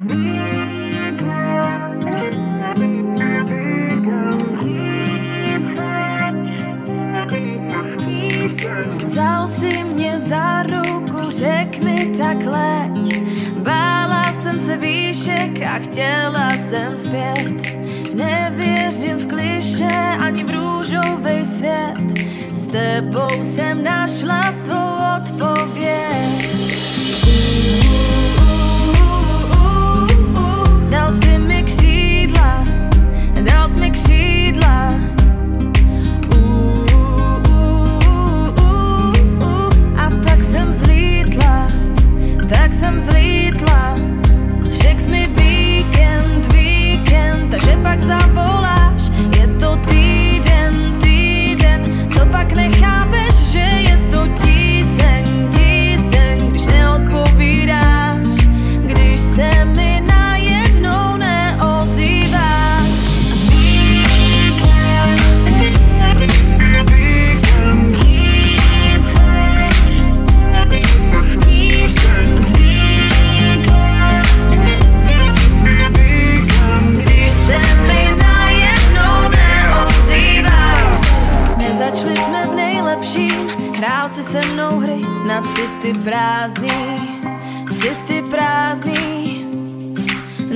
Vzal si mě za ruku, řek mi tak leď. Bála jsem se výšek a chtěla jsem zpět. Nevěřím v kliše ani v růžový svět. S tebou jsem našla svou odpověď Hrál si se mnou hry na city prázdný City prázdný.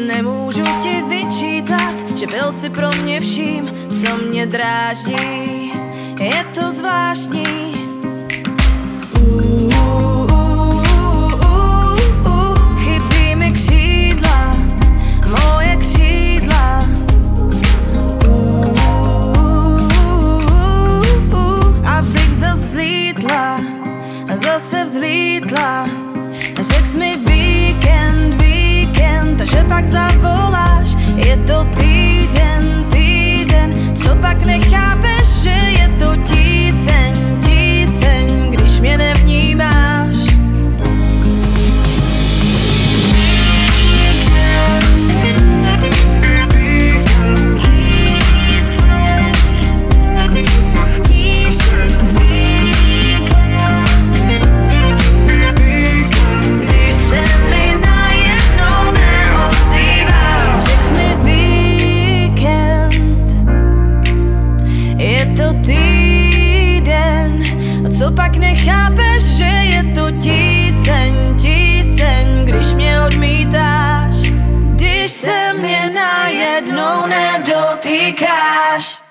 Nemůžu ti vyčítat, že byl si pro mě vším, co mě dráždí. Je to zvláštní I've to týden. A co pak nechápeš, že je to tíseň, tíseň Když mě odmítáš? Když se mě najednou nedotýkáš